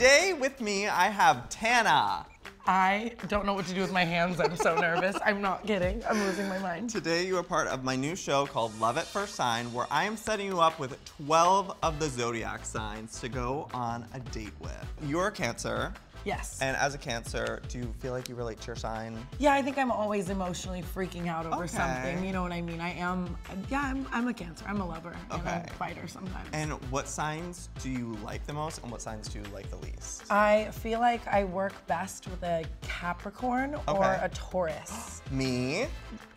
Today with me, I have Tana. I don't know what to do with my hands. I'm so nervous. I'm not kidding. I'm losing my mind. Today, you are part of my new show called Love at First Sign, where I am setting you up with 12 of the zodiac signs to go on a date with. You're a Cancer, Yes. and as a Cancer, do you feel like you relate to your sign? yeah, I think I'm always emotionally freaking out over Okay. something. You know what I mean? I am. Yeah, I'm. I'm a Cancer. I'm a lover and Okay. a fighter sometimes. And what signs do you like the most, and what signs do you like the least? I feel like I work best with a Capricorn or a Taurus. Me,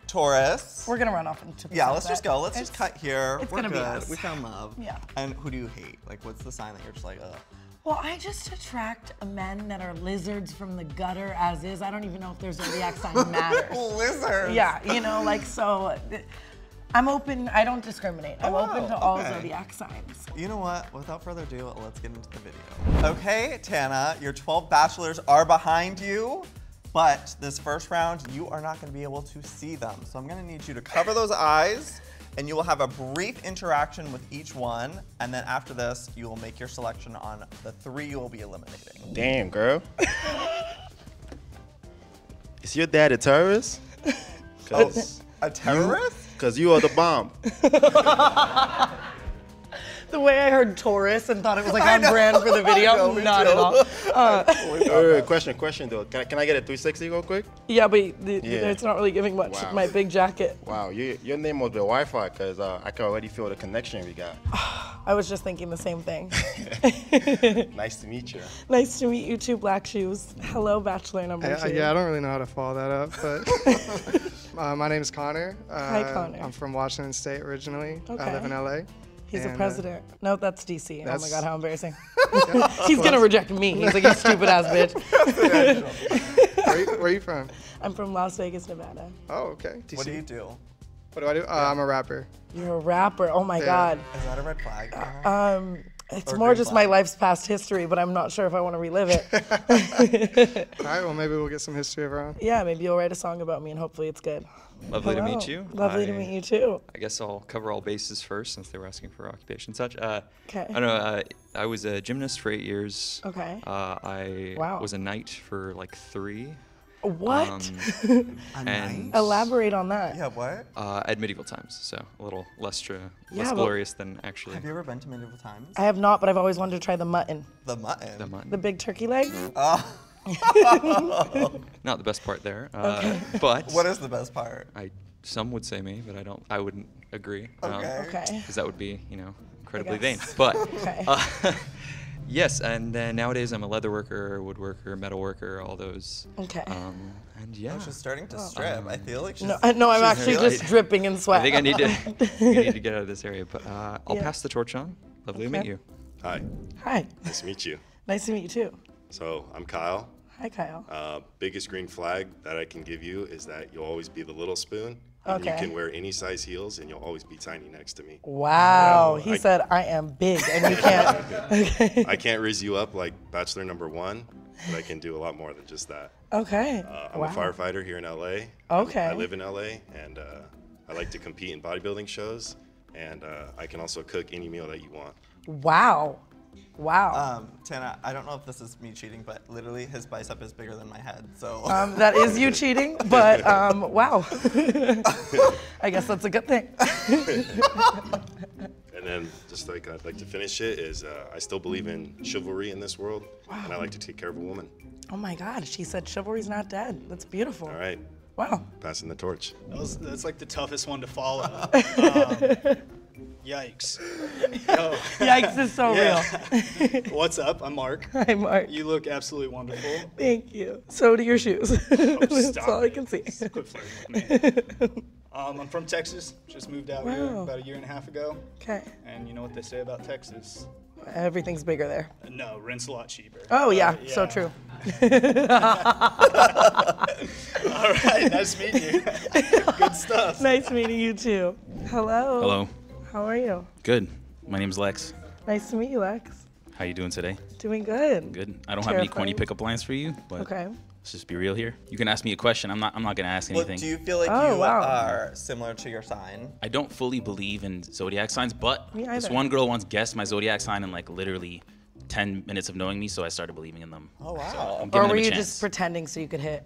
Taurus. We're gonna run off into the yeah, let's just go. Let's just cut here. it's We're gonna be good. us. We found love. Yeah. And who do you hate? Like, what's the sign that you're just like, ugh? Well, I just attract men that are lizards from the gutter as is. I don't even know if there's their zodiac sign matters. Lizards. Yeah, you know, like so. I'm open. I don't discriminate. I'm Oh, open to all okay. zodiac signs. You know what? Without further ado, let's get into the video. Okay, Tana, your 12 bachelors are behind you, but this first round, you are not gonna be able to see them. So I'm gonna need you to cover those eyes, and you will have a brief interaction with each one, and then after this, you will make your selection on the three you will be eliminating. Damn, girl. Is your dad a terrorist? Cause, A terrorist? Cause you are the bomb. The way I heard Taurus and thought it was like I on know, brand for the video, know, not too. at all. Uh, Wait, wait, wait, question, question though. Can I, can I get a 360 real quick? yeah, but the, Yeah. it's not really giving much. Wow. My big jacket. Wow, you, your name must be Wi-Fi, cause uh, I can already feel the connection we got. I was just thinking the same thing. nice to meet you. nice to meet you too, Black Shoes. Hello, Bachelor number Yeah, two. yeah, I don't really know how to follow that up, but uh, my name is Connor. Uh, Hi, Connor. I'm from Washington State originally. Okay. I live in LA. He's And, a uh, president. no, that's DC. oh my God, how embarrassing. He's gonna reject me. He's like, you stupid ass bitch. where, you, where are you from? I'm from Las Vegas, Nevada. Oh, okay. DC. What do you do? What do I do? Uh, I'm a rapper. You're a rapper. Oh my Yeah. God. Is that a red flag? Um, it's Or more just flag. my life's past history, but I'm not sure if I want to relive it. All right, well, maybe we'll get some history of our own. yeah, maybe you'll write a song about me and hopefully it's good. Lovely to meet you. Lovely to meet you too. I guess I'll cover all bases first since they were asking for occupation and such. Uh, 'Kay. I don't know. Uh, I was a gymnast for eight years. Okay. Uh, I Wow. was a knight for like three. What? Um, A knight? Elaborate on that. Yeah, what? uh, at medieval times, so a little less, tra- Yeah, less but- glorious than actually Have you ever been to medieval times? I have not, but I've always wanted to try the mutton. The mutton. the mutton. The big turkey leg? Oh, Not the best part there, uh, but what is the best part? I some would say me, but I don't. I wouldn't agree. Okay. Okay. Because that would be, you know, incredibly vain. But Okay. uh, yes, and then nowadays I'm a leather worker, woodworker, metal worker, all those. Okay. Um, and yeah, Oh, she's starting to strip. I feel like she's. No, I- no, I'm she's actually really- just dripping in sweat. I think I need to. I need to get out of this area, but uh, I'll Yeah. pass the torch on. Lovely to meet you. Hi, Hi. nice to meet you. Nice to meet you too. So I'm Kyle. Hi, Kyle. Uh, biggest green flag that I can give you is that you'll always be the little spoon. And Okay. You can wear any size heels, and you'll always be tiny next to me. Wow. He I- said, I am big and you can't. okay. I can't raise you up like Bachelor Number One, but I can do a lot more than just that. Okay. Uh, I'm wow. a firefighter here in LA. Okay. I live in LA, and uh, I like to compete in bodybuilding shows, and uh, I can also cook any meal that you want. Wow. Wow. Um, Tana, I don't know if this is me cheating, but literally his bicep is bigger than my head. So. Um, that is you cheating, but um, wow. I guess that's a good thing. And then, just like I'd like to finish it, is uh, I still believe in chivalry in this world, and I like to take care of a woman. Oh my God, she said chivalry's not dead. That's beautiful. All right, Wow. passing the torch. That was, that's like the toughest one to follow. Yikes. Yo, Yikes is so real. what's up? I'm Mark. real. Hi, Mark. You look absolutely wonderful. Thank you. So do your shoes. That's Stop all I can see. Quit flirting with me. Um, I'm from Texas. Just moved out here about a year and a half ago. Okay. And you know what they say about Texas? Everything's bigger there. No, rent's a lot cheaper. Oh, yeah. Uh, So true. All right, nice meeting you. Good stuff. Nice meeting you too. Hello. Hello. How are you? Good. My name's Lex. Nice to meet you, Lex. How you doing today? Doing good. Good. I don't have any corny pickup lines for you, but Okay. let's just be real here. You can ask me a question. I'm not. I'm not gonna ask Well, anything. do you feel like Oh, you wow. are similar to your sign? I don't fully believe in zodiac signs, but this one girl once guessed my zodiac sign in like literally 10 minutes of knowing me, so I started believing in them. Oh wow. So Or were you chance. just pretending so you could hit?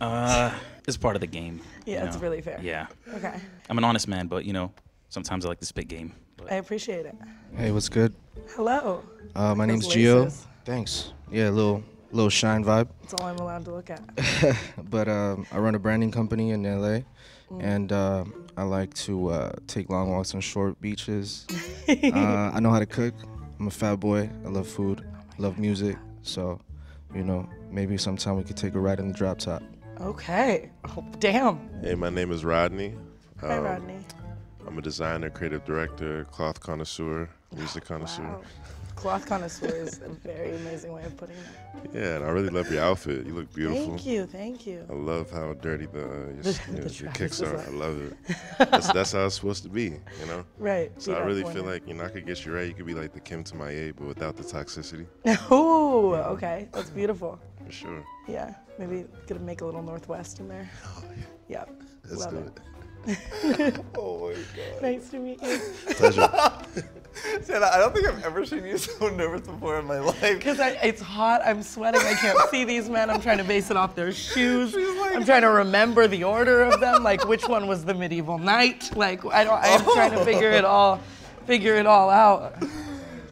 Uh, it's part of the game. you Yeah, it's really fair. Yeah. Okay. I'm an honest man, but you know, sometimes I like to spit game. But I appreciate it. Hey, what's good? Hello. Uh, my name's Those Gio. Thanks. Yeah, a little little shine vibe. That's all I'm allowed to look at. But um, I run a branding company in LA, Mm. and uh, I like to uh, take long walks on short beaches. uh, I know how to cook. I'm a fat boy. I love food. love music. So, you know, maybe sometime we could take a ride in the drop top. Okay. Oh, damn. Hey, my name is Rodney. Hi, Um, Rodney. I'm a designer, creative director, cloth connoisseur, music connoisseur. Wow. Cloth connoisseur is a very amazing way of putting it. Yeah, and I really love your outfit. You look beautiful. Thank you. Thank you. I love how dirty the, your, The- your, the your kicks are. like- I love it. That's, that's how it's supposed to be, you know? Right. So I really feel like, you know, I could get you right. You could be like the Kim to my Ye, but without the toxicity, Ooh, okay. That's beautiful. for sure. Yeah. Maybe gonna make a little North West in there. Oh, yeah. Let's Love do it. it. Oh my God. Nice to meet you. Pleasure. Tana, I don't think I've ever seen you so nervous before in my life. Because it's hot, I'm sweating, I can't see these men. I'm trying to base it off their shoes. I'm trying to remember the order of them, like which one was the medieval knight. Like I don't. I'm oh. trying to figure it all, figure it all out.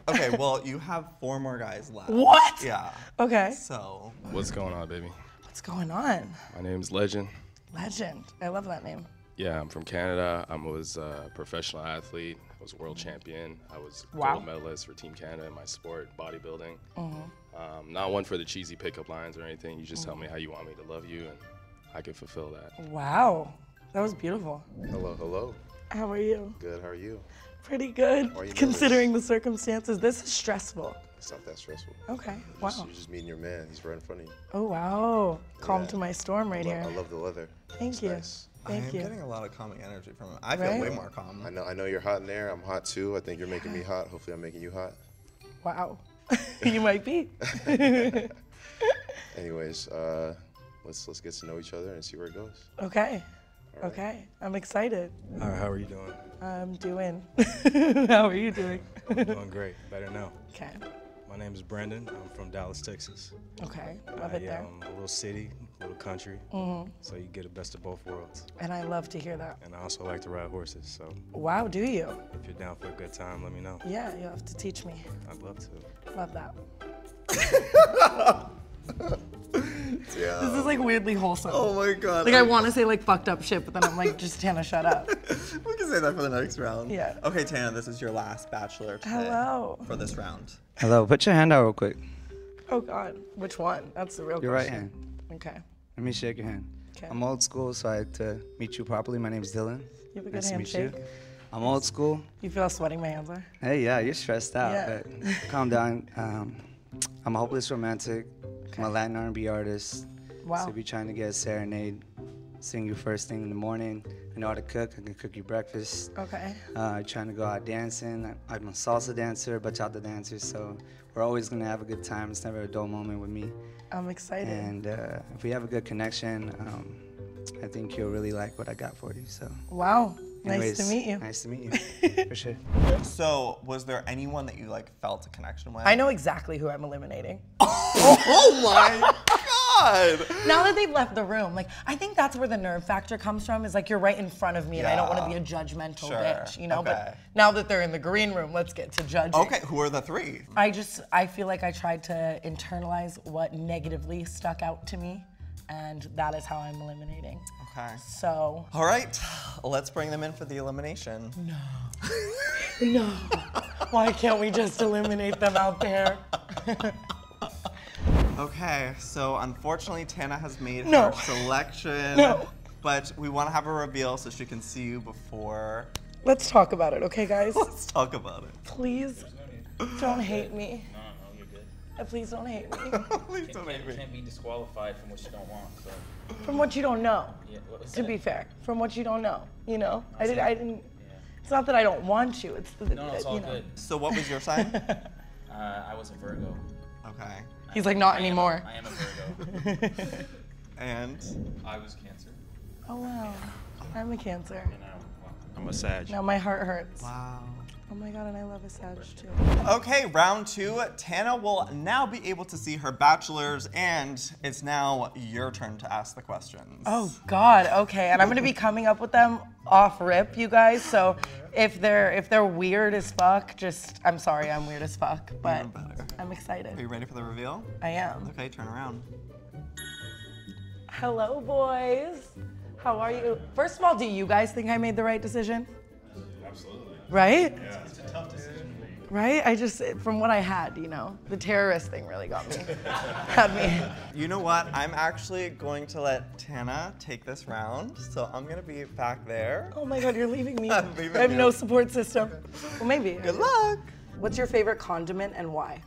Okay, well, you have four more guys left. What? Yeah. Okay. So, What's going on, baby? What's going on? My name's Legend. Legend. I love that name. Yeah, I'm from Canada. I was a professional athlete. I was world champion. I was Wow. gold medalist for Team Canada in my sport, bodybuilding. Mhm. Um, not one for the cheesy pickup lines or anything. You just tell me how you want me to love you, and I can fulfill that. Wow. That was beautiful. Hello, hello. How are you? Good. How are you? Pretty good. Are you Considering the circumstances, this is stressful. It's not that stressful. Okay. You're Wow. Just, you're just meeting your man. He's right in front of you. Oh wow. Calm to my storm right I, lo- here. I love the leather. Thank It's you. nice. Thank I am you. getting a lot of calming energy from him. I feel Right? way more calm. I know. I know you're hot in there. I'm hot too. I think you're making me hot. Hopefully, I'm making you hot. Wow. you might be. Anyways, uh, let's let's get to know each other and see where it goes. Okay. Okay. I'm excited. All right, how are you doing? I'm doing. How are you doing? I'm doing great. Better now. Okay. My name is Brandon. I'm from Dallas, Texas. Okay. Love I, it there. Um, a little city, a little country. Mhm. So you get the best of both worlds. And I love to hear that. And I also like to ride horses. So Wow, do you? if you're down for a good time, let me know. Yeah, you have to teach me. I'd love to. Love that. Yeah. This is like weirdly wholesome. Oh my god. Like I want to say like fucked up shit, but then I'm like, just Tana, shut up. We can say that for the next round. Yeah. Okay, Tana, this is your last bachelor today Hello. for this round. Hello, put your hand out real quick. Oh God, which one? That's the real Your right question. hand. Okay. Let me shake your hand. I'm old school, so I had to meet you properly. My name's Dylan. You have a good nice to meet you. handshake. I'm old school. You feel sweating my hands are? Hey, yeah, you're stressed out, Yeah. but calm down. Um, I'm a hopeless romantic. I'm a Latin R&B artist. Wow. So if you're trying to get a serenade, sing you first thing in the morning. I know how to cook. I can cook you breakfast. Okay. Uh, trying to go out dancing. I'm a salsa dancer, bachata dancer, so we're always gonna have a good time. It's never a dull moment with me. I'm excited. And uh, if we have a good connection, um, I think you'll really like what I got for you. So. Wow. nice to meet you. Nice to meet you. for sure. So, was there anyone that you like felt a connection with? I know exactly who I'm eliminating. oh my god! Now that they've left the room, like I think that's where the nerve factor comes from. Is like you're right in front of me, and I don't want to be a judgmental Sure. bitch, you know. Okay. But now that they're in the green room, let's get to judging. Okay, who are the three? I just I feel like I tried to internalize what negatively stuck out to me, and that is how I'm eliminating. Okay. So All right, let's bring them in for the elimination. No. no, why can't we just eliminate them out there? Okay, so unfortunately, Tana has made No. her selection. No. But we want to have a reveal so she can see you before. Let's talk about it, okay, guys? Let's talk about it. Please don't hate me. No, no, you're good. Uh, Please don't hate me. Please don't hate me. Can't be disqualified from what you don't want. So. From what you don't know. Yeah, To that? be fair, from what you don't know, you know, I did. I didn't. It's not that I don't want you. It's the, No, no, it's all you know. good. So, what was your sign? Uh, I was a Virgo. Okay. He's like not I am a- anymore. I am a Virgo. And I was Cancer. Oh wow, I'm a Cancer. I'm a Sag. Now my heart hurts. wow. Oh my god, and I love a Sag too. Okay, round two. Tana will now be able to see her bachelors, and it's now your turn to ask the questions. Oh God. Okay, and I'm gonna be coming up with them off rip, you guys. So if they're if they're weird as fuck, just I'm sorry, I'm weird as fuck, but I'm excited. Are you ready for the reveal? I am. Okay, turn around. Hello, boys. How are you? First of all, do you guys think I made the right decision? Absolutely. Right? Yeah. It's a tough decision. Right? I just, from what I had, you know, the terrorist thing really got me. had me. You know what? I'm actually going to let Tana take this round, so I'm gonna be back there. Oh my God, you're leaving me. I'm leaving I have you. no support system. Well, maybe. Good luck. What's your favorite condiment and why?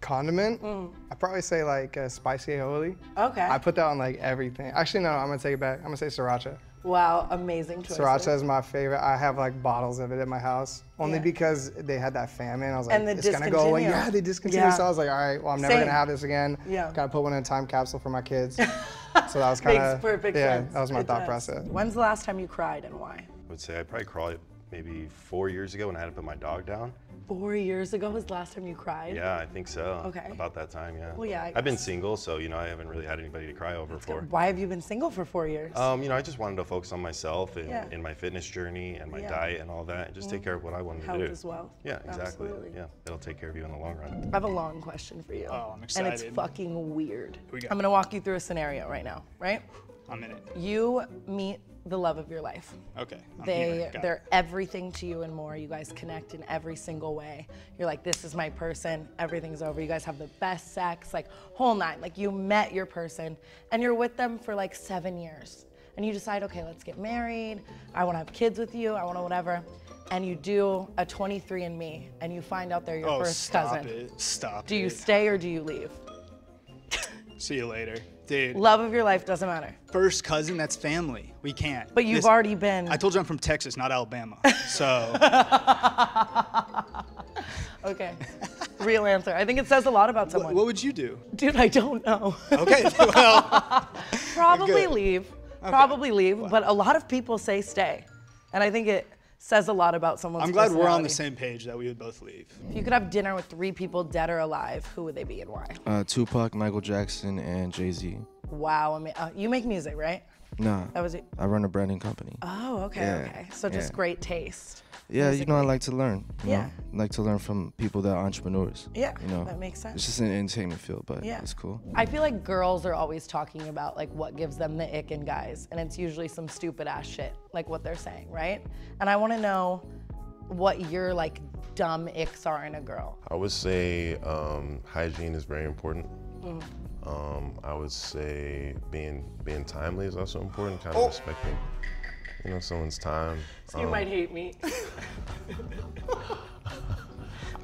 Condiment? I'd probably say like uh, spicy aioli. Okay. I put that on like everything. Actually, no, I'm gonna take it back. I'm gonna say sriracha. Wow, amazing choice. Sriracha is my favorite. I have like bottles of it at my house only Yeah. because they had that famine. I was like, And it's gonna go away. Yeah, they discontinued. Yeah. So I was like, all right, well, I'm never Same. gonna have this again. Yeah. Gotta put one in a time capsule for my kids. so that was kind of Makes perfect yeah, sense. that was my It thought does. process. When's the last time you cried and why? I would say I probably crawled maybe four years ago when I had to put my dog down. Four years ago was the last time you cried? Yeah, I think so. Okay. About that time, yeah. Well, yeah, I I've been single, so you know I haven't really had anybody to cry over for. Why have you been single for four years? Um, you know, I just wanted to focus on myself and, Yeah. and my fitness journey and my Yeah. diet and all that, and just take Mhm. care of what I wanted Health to do. as well. Yeah, exactly. Absolutely. Yeah, it'll take care of you in the long run. I have a long question for you. Oh, I'm And it's fucking weird. we got? I'm gonna walk you through a scenario right now, right? I'm in it. You meet the love of your life. Okay. I'm They. Got it. they're everything to you and more. You guys connect in every single way. You're like, this is my person. Everything's over. You guys have the best sex, like whole nine. Like you met your person, and you're with them for like seven years. And you decide, okay, let's get married. I want to have kids with you. I want to whatever. And you do a 23andMe, and you find out they're your oh, first stop cousin. it. Stop Do you it. stay or do you leave? See you later. Dude. Love of your life doesn't matter. First cousin, that's family. We can't. But you've Listen, already been. I told you I'm from Texas, not Alabama. So Okay. Real answer. I think it says a lot about someone. what would you do? Dude, I don't know. Okay, well, Probably Good. leave. Okay. Probably leave. But a lot of people say stay. And I think it says a lot about someone's I'm glad we're on the same page that we would both leave. If you could have dinner with three people, dead or alive, who would they be and why? Uh, Tupac, Michael Jackson, and Jay Z. Wow. I mean, uh, you make music, right? Nah, That was it. I run a branding company. Oh, okay, Yeah, okay. So just yeah. great taste. Yeah, you know, I like to learn. You Yeah. Know? I like to learn from people that are entrepreneurs. Yeah, You know, that makes sense. It's just an entertainment field, but Yeah. it's cool. I feel like girls are always talking about like what gives them the ick in guys, and it's usually some stupid ass shit, like what they're saying, right? And I want to know what your like dumb icks are in a girl. I would say um, hygiene is very important. Mhm. Um, I would say being being timely is also important. Kind Oh. of respecting, you know, someone's time. So you Um, might hate me.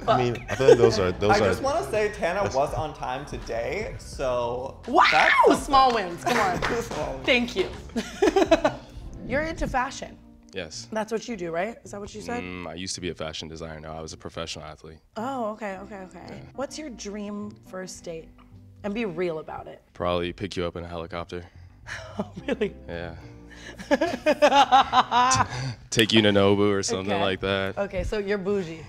I mean, I feel like those are those I are. just want to say Tana was on time today, so. Wow! that's Small wins. Come on. Small Thank you. You're into fashion. Yes. That's what you do, right? Is that what you said? Mm, I used to be a fashion designer. Now I was a professional athlete. Oh, okay, okay, okay. What's your dream first date? And be real about it. Probably pick you up in a helicopter. Oh, really? Yeah. Take you to Nobu or something Okay. like that. Okay, so you're bougie.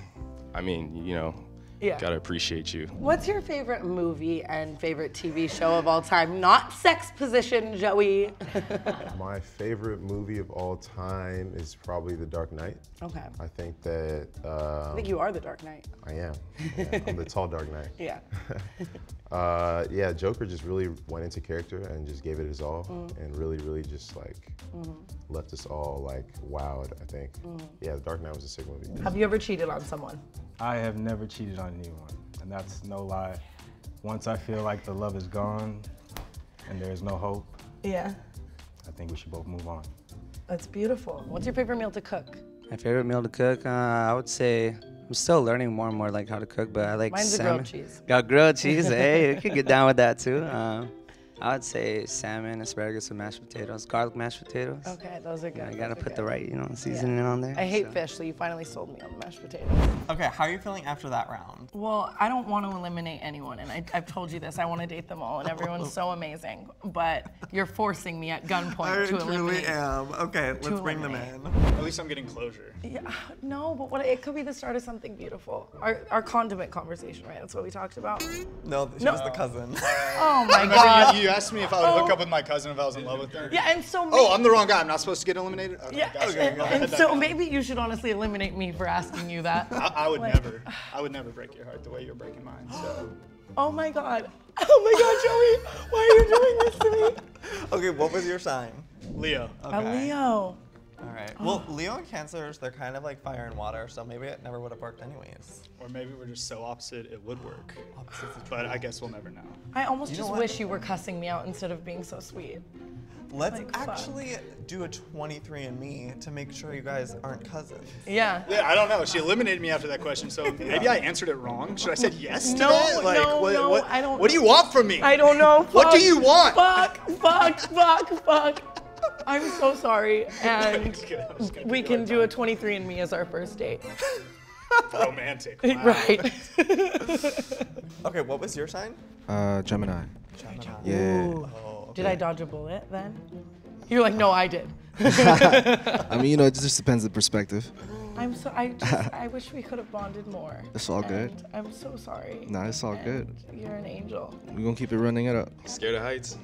I mean, you know, Yeah. gotta appreciate you. What's your favorite movie and favorite TV show of all time? Not sex position, Joey. My favorite movie of all time is probably The Dark Knight. Okay. I think that. Um, I think you are the Dark Knight. I am. Yeah, I'm the tall Dark Knight. Yeah. uh, yeah, Joker just really went into character and just gave it his all, Mm. and really, really just like Mhm. left us all like wowed. I think. Mm. Yeah, The Dark Knight was a sick movie. Have you ever cheated on someone? I have never cheated on anyone, and that's no lie. Once I feel like the love is gone and there's no hope, Yeah. I think we should both move on. That's beautiful. What's your favorite meal to cook? My favorite meal to cook, uh, I would say I'm still learning more and more like how to cook, but I like Mine's a salmon. grilled cheese. Got grilled cheese. hey, you could get down with that too. Uh, I would say salmon, asparagus, and mashed potatoes, garlic mashed potatoes. Okay, those are good. Yeah, you gotta put good. the right, you know, seasoning on there. I hate so. fish, so you finally sold me on the mashed potatoes. Okay, how are you feeling after that round? Well, I don't want to eliminate anyone, and I, I've told you this. I want to date them all, and everyone's so amazing. But you're forcing me at gunpoint I to truly eliminate. am. Okay, let's bring them in. At least I'm getting closure. Yeah, no, but what it could be the start of something beautiful. Our, our condiment conversation, right? That's what we talked about. No, she No. was the cousin. Oh my god. You, you asked me if I would hook Oh. up with my cousin if I was in love with her. Yeah, and so Oh, I'm the wrong guy. I'm not supposed to get eliminated. Okay, Yeah, gotcha. and, Go and so then. maybe you should honestly eliminate me for asking you that. I, I would Like- never. I would never break your heart the way you're breaking mine. So. Oh my god. Oh my god, Joey, why are you doing this to me? Okay, what was your sign? Leo. A Leo. All right. Oh. Well, Leo and Cancers, they're kind of like fire and water, so maybe it never would have worked anyways. Or maybe we're just so opposite it would work. But I guess we'll never know. I almost You know just what? wish you were cussing me out instead of being so sweet. Let's Like, fuck. actually do a 23andMe to make sure you guys aren't cousins. Yeah. Yeah, I don't know. She eliminated me after that question, so maybe I answered it wrong. Should I said yes to No, that? Like, no, what, no, what, I don't What do you want from me? I don't know. What do Fuck, you want? Fuck, fuck, fuck, fuck. I'm so sorry, and we can do a 23andMe as our first date. Romantic. right. Okay, what was your sign? Uh, Gemini. Gemini. Yeah. Ooh. Did I dodge a bullet then? You're like, no, I did. I mean, you know, it just depends on the perspective. I'm so. I just. I wish we could have bonded more. It's all good. I'm so sorry. Nah, it's all good. You're an angel. We're gonna keep it running it up. Scared of heights?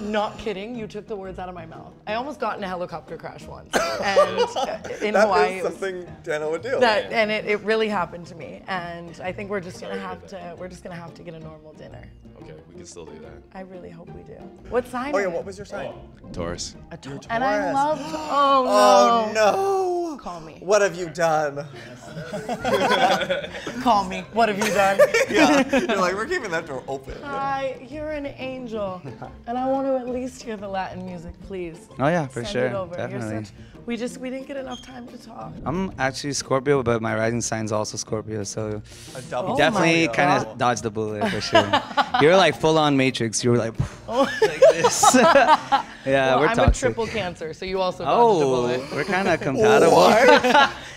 Not kidding. You took the words out of my mouth. I almost got in a helicopter crash once, and uh, in That Hawaii. is it was- something Tana would do. That and it, it really happened to me, and I think we're just gonna have to. We're just gonna have to get a normal dinner. Okay, we can still do that. I really hope we do. What sign? Oh yeah, what was your sign? Taurus. A Taurus. And I love. To- Oh oh no. Call me. What have you done? Call me. What have you done? yeah, you're like we're keeping that door open. Hi, you're an angel, and I want to at least hear the Latin music, please. Oh, yeah, for Send sure, It over. Definitely. such- we just we didn't get enough time to talk. I'm actually Scorpio, but my rising sign's also Scorpio, so A double you definitely Scorpio. kind of dodged the bullet for sure. You're like full on Matrix. You were like, Oh. like this. yeah, well, we're I'm toxic. a triple cancer, so you also dodged a Oh, bullet. we're kind of compatible. What?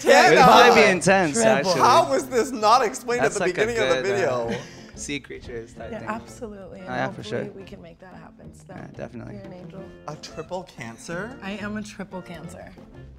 It'd probably be intense, Triple. actually. How was this not explained That's at the like a beginning of the good, uh, video? Sea creatures type Yeah, thing. absolutely. And Oh, yeah, for sure. we can make that happen. So Yeah, definitely. You're an angel. A triple cancer? I am a triple cancer.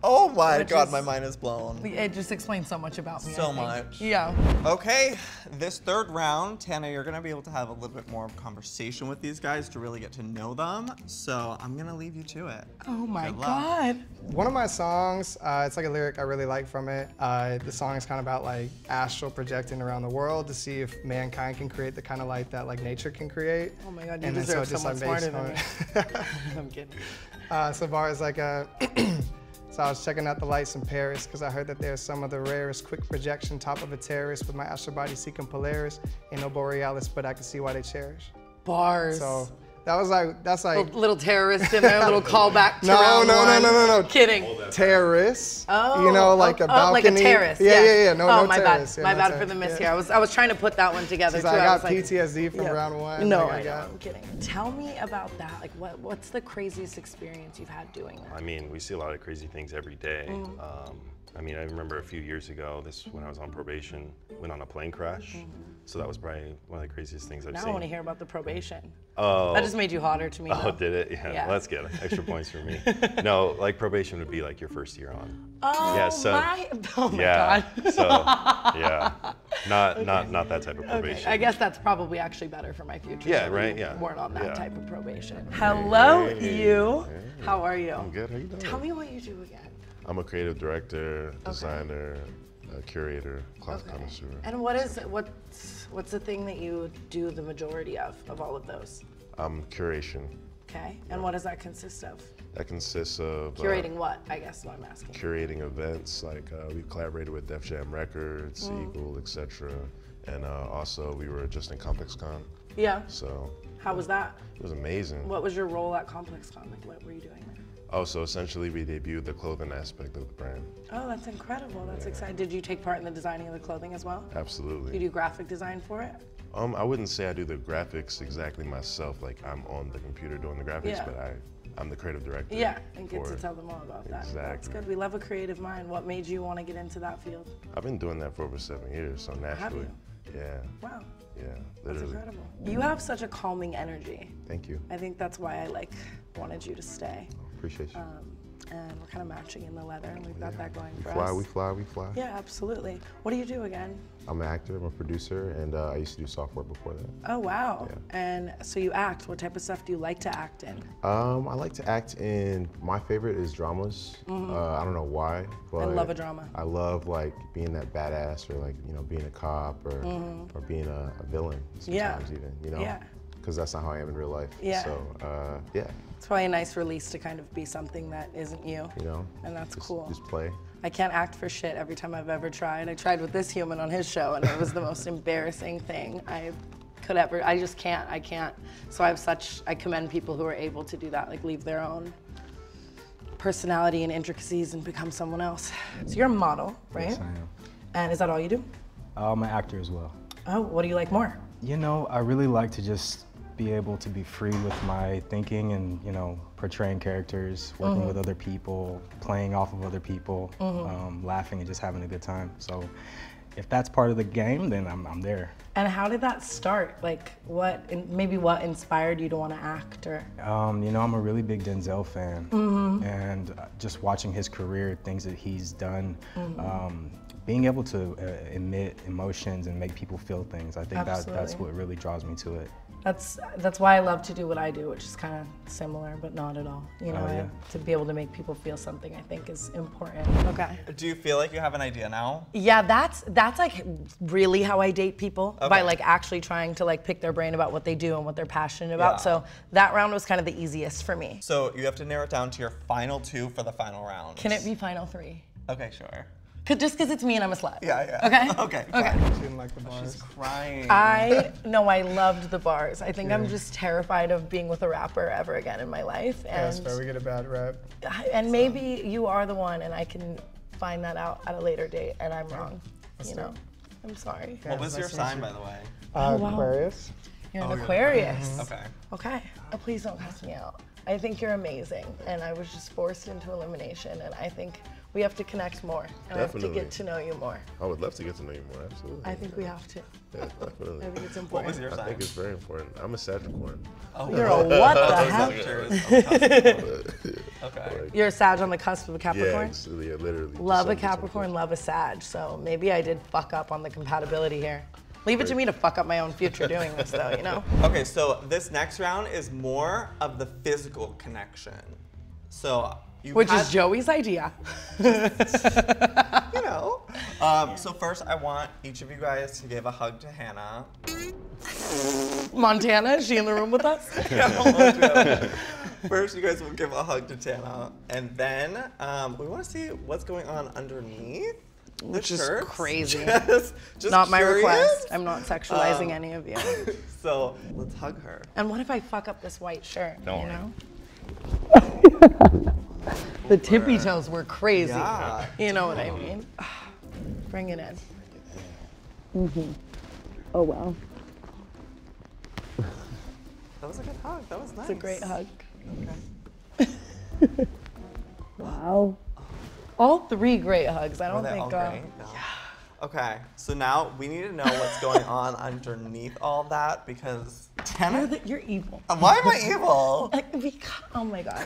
Oh my Which god, is- my mind is blown. It just explains so much about me. So much. Yeah. Okay, this third round, Tana, you're gonna be able to have a little bit more of a conversation with these guys to really get to know them. So I'm gonna leave you to it. Oh my God. One of my songs, uh, it's like a lyric I really like from it. Uh, the song is kind of about like astral projecting around the world to see if mankind can create the kind of light that like nature can create. Oh my God, you And deserve so just, someone like, smarter than me. I'm kidding. Uh, so far as like a, so I was checking out the lights in Paris because I heard that there's some of the rarest quick projection top of a terrace with my astral body seeking Polaris. Ain't no borealis, but I can see why they cherish. Bars. So that was like that's like little, little terrorist in there, little callback to no, round no, no, one. no, no, no. Kidding. Terrace. Oh, you know, like oh, a oh, like a terrace. Yeah, yeah, yeah. No, oh, no my terrace. bad. Yeah, my no bad for the miss Yeah. here. I was I was trying to put that one together She's too. like, I got was like, PTSD from yeah. round one. No, like, I know. got- I'm kidding. Tell me about that. Like, what what's the craziest experience you've had doing that? I mean, we see a lot of crazy things every day. Mm. Um, I mean, I remember a few years ago, this when I was on probation, went on a plane crash. So that was probably one of the craziest things I've seen. Now I seen. want to hear about the probation. Oh. That just made you hotter to me. Oh, though. did it? Yeah, Yeah. well, that's good. Extra points for me. no, like probation would be like your first year on. Oh yeah, so, my! Oh my yeah, God. so yeah, not not not that type of probation. Okay, I guess that's probably actually better for my future. Yeah, that we right, yeah, Weren't on that yeah. type of probation. Hello, Hey, you. How are you? I'm good. How you doing? Tell me what you do again. I'm a creative director, designer, a curator, cloth connoisseur. And what is what's what's the thing that you do the majority of of all of those? I'm curation. Okay. And what does that consist of? That consists of uh, Curating what? I guess is what I'm asking. curating events. Like uh, we collaborated with Def Jam Records, Mm. Eagle, etc. And uh, also we were just in ComplexCon. Yeah. So How was that? it was amazing. What was your role at ComplexCon? Like, what were you doing there? Oh, so essentially we debuted the clothing aspect of the brand. Oh, that's incredible. That's exciting. Did you take part in the designing of the clothing as well? Absolutely. You do graphic design for it? Um, I wouldn't say I do the graphics exactly myself. Like I'm on the computer doing the graphics, Yeah. but I, I'm the creative director. Yeah, and get to tell them all about that. That's Exactly. good. We love a creative mind. What made you want to get into that field? I've been doing that for over seven years, so naturally, yeah, Wow, yeah, that's literally. incredible. You have such a calming energy. Thank you. I think that's why I like wanted you to stay. Appreciate you. Um, and we're kind of matching in the leather, and we've got that going We for fly, us. we fly, we fly. Yeah, absolutely. What do you do again? I'm an actor, I'm a producer, and uh, I used to do software before that. Oh wow! Yeah. And so you act. What type of stuff do you like to act in? Um, I like to act in, my favorite is dramas. Mm -hmm. Uh, I don't know why, but I love a drama. I love like being that badass or like, you know, being a cop or, Mhm. or being a, a villain sometimes Yeah. even, you know? Yeah. Because that's not how I am in real life. Yeah. So, uh, yeah, It's probably a nice release to kind of be something that isn't you. you know? And that's just, cool. Just play. I can't act for shit every time I've ever tried. I tried with this human on his show, and it was the most embarrassing thing I could ever. I just can't. I can't. So I have such. I commend people who are able to do that, like leave their own personality and intricacies and become someone else. So you're a model, right? Yes, I am. And is that all you do? I'm an actor as well. Oh, what do you like more? You know, I really like to just be able to be free with my thinking and, you know, portraying characters, working Mhm. with other people, playing off of other people, Mhm. um, laughing and just having a good time. So if that's part of the game, then I'm, I'm there. And how did that start? Like, what? Maybe what inspired you to want to act, or? Um, you know, I'm a really big Denzel fan, Mhm. and uh, just watching his career, things that he's done, Mhm. um, being able to uh, emit emotions and make people feel things, I think that, that's what really draws me to it. That's that's why I love to do what I do, which is kind of similar, but not at all. You know, Oh, yeah. I- to be able to make people feel something, I think is important. Okay. Do you feel like you have an idea now? Yeah, that's that's like really how I date people by like actually trying to like pick their brain about what they do and what they're passionate about. Yeah. So that round was kind of the easiest for me. So you have to narrow it down to your final two for the final round. Can it be final three? Okay, sure. Cause, just because it's me and I'm a slut. Yeah, yeah. Okay. Okay. Okay. fine. She didn't like the bars. She's crying. I no, I loved the bars. I think I'm just terrified of being with a rapper ever again in my life. Yeah, that's And fair. We get a bad rap. and maybe you are the one, and I can find that out at a later date, and I'm wrong. That's You fair. know, I'm sorry. What was your nice to meet sign, you. by the way? Uh, Oh, wow. Aquarius. You're an Oh, you're- Aquarius. Okay. Okay. Oh, please don't cuss me out. I think you're amazing, and I was just forced into elimination, and I think we have to connect more, and I have to get to know you more. I would love to get to know you more. Absolutely. I think we have to. Yeah, definitely. I think it's important. What was important. your I think it's very important. I'm a Sagittarian. Oh, You're a what the Those hell? Sagittarius. Okay. You're a Sag on the cusp of a Capricorn. ex- yeah, literally. Love a Capricorn, love a Sag. So maybe I did fuck up on the compatibility here. Leave it to me to fuck up my own future doing this, though. You know. Okay, so this next round is more of the physical connection. So you Which had- is Joey's idea. you know. Um, so first, I want each of you guys to give a hug to Hannah. Montana, is she in the room with us? First, you guys will give a hug to Tana, and then um, we want to see what's going on underneath. the Which is shirts. crazy. Just, just not my curious. request. I'm not sexualizing Um, any of you. So let's hug her. And what if I fuck up this white shirt? Don't you worry. know? The tippy toes were crazy. Yeah. You know what I mean? Bring it in. Mm-hmm. Oh wow. That was a good hug. That was nice. It's a great hug. Okay. Wow. All three great hugs. I don't think. all uh, great? No. Okay, so now we need to know what's going on underneath all that because You're, the, you're evil. Why am I evil? Like, beca- oh my god.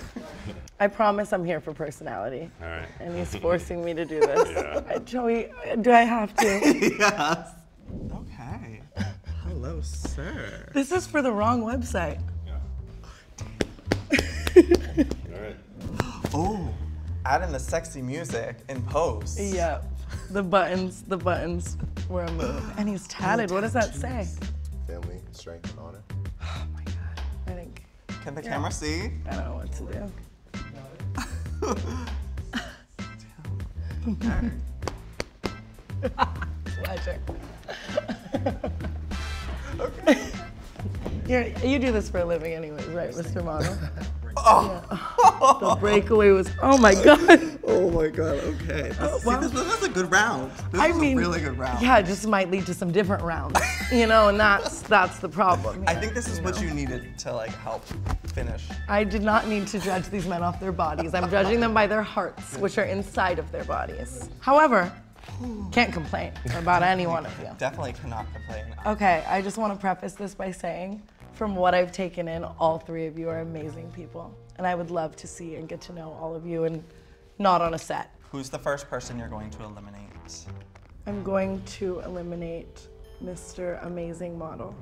I promise I'm here for personality. All right. And he's forcing me to do this. Yeah. Joey, do I have to? yes. Okay. Hello, sir. this is for the wrong website. All right. Oh, add in the sexy music in post. Yeah. The buttons, the buttons were a move. And he's tatted. What does that say? Family, strength, and honor. Oh my God. I think. Can the Yeah. camera see? I don't know what to do. Pleasure. You're, you do this for a living, anyways, right, Mr. Model? Oh. The breakaway was. Oh my god. Oh my god, okay. Uh, this, see, this, this was a good round. This I was mean, a really good round. Yeah, it just might lead to some different rounds, you know, and that's that's the problem. I think this is what know? you needed to like help finish. I did not need to judge these men off their bodies. I'm judging them by their hearts, which are inside of their bodies. However, can't complain about any one of you. Definitely cannot complain. Okay, I just want to preface this by saying, from what I've taken in, all three of you are amazing people. And I would love to see and get to know all of you and not on a set. Who's the first person you're going to eliminate? I'm going to eliminate Mr. Amazing Model.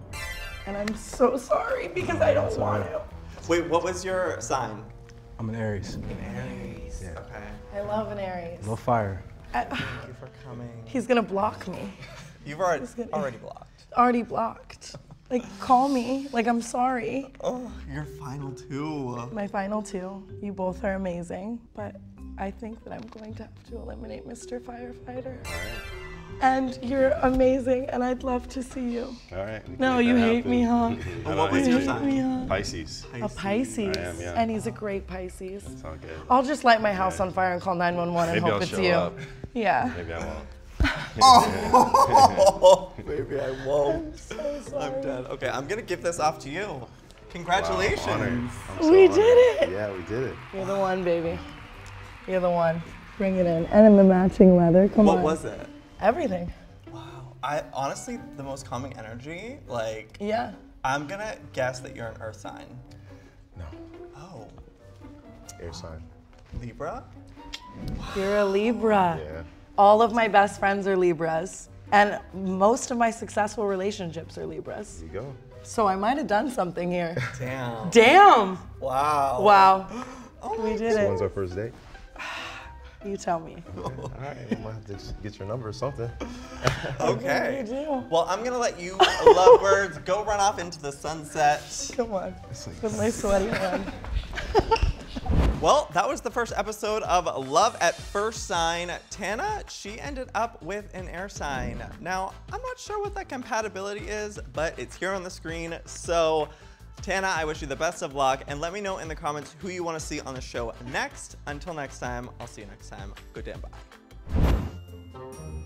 And I'm so sorry because I don't want to. Wait, what was your sign? I'm an Aries. Aries. Yeah. Okay. I love an Aries. No fire. I- Thank you for coming. he's gonna block me. You've already gonna- already blocked. Already blocked. Like, call me. Like, I'm sorry. Oh, your final two. My final two. You both are amazing, but I think that I'm going to have to eliminate Mr. Firefighter. And you're amazing, and I'd love to see you. All right. No, you that hate me, huh? happen. What was hate your sign? Me, huh? Pisces. A Pisces. I am, yeah. And he's a great Pisces. It's all good. I'll just light my house on fire and call 911 and Maybe hope I'll it's show you. up. Yeah. Maybe I won't. Oh, maybe I won't. I'm dead. Okay, I'm gonna give this off to you. Congratulations. Wow, so We honored. did it. Yeah, we did it. You're the one, baby. You're the one. Bring it in. And in the matching leather. Come what on. was it? Everything. Wow. I honestly, the most calming energy, like, Yeah. I'm gonna guess that you're an earth sign. No. Oh, Air sign. Libra? You're a Libra. Yeah. All of my best friends are Libras. And most of my successful relationships are Libras. There you go. So I might have done something here. Damn. Damn. Wow. Wow. Oh we did So it. when's our first date? You tell me. All right, I might have to get your number or something. Okay. You do. Well, I'm gonna let you uh, lovebirds go run off into the sunset. Come on. With my sweaty one. Well, that was the first episode of Love at First Sign. Tana, she ended up with an air sign. Now, I'm not sure what that compatibility is, but it's here on the screen. So, Tana, I wish you the best of luck, and let me know in the comments who you want to see on the show next. Until next time, I'll see you next time. Good day and bye.